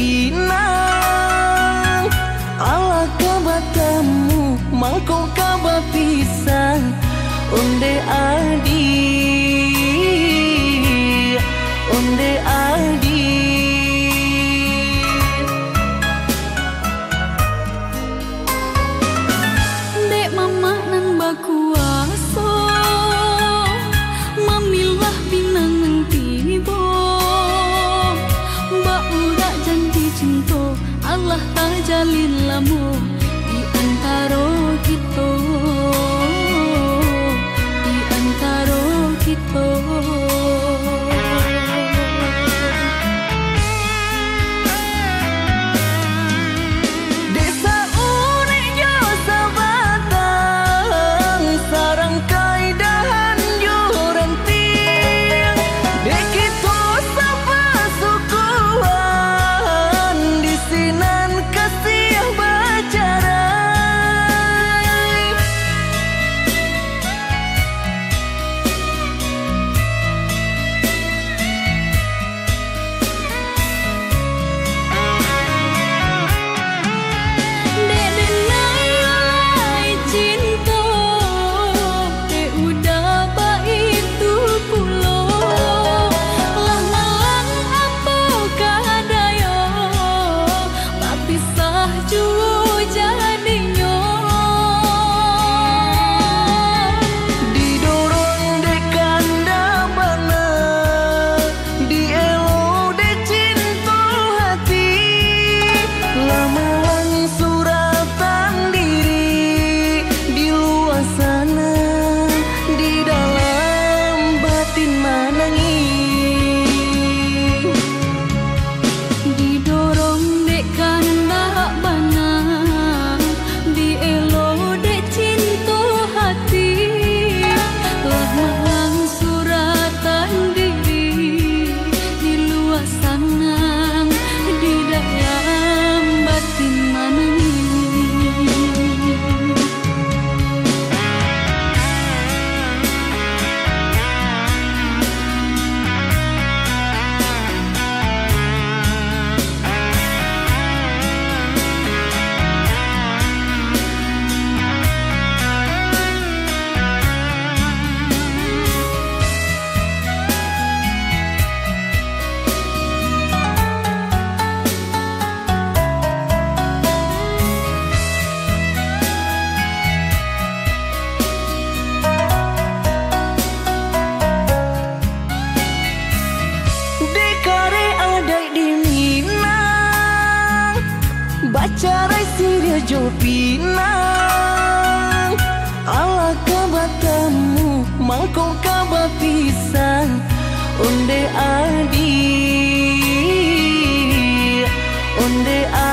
be. Harjo Pinang. Ala kabatamu mangko kabapisan Onde adi Onde adi